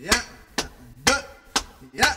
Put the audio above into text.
Yeah. Yeah.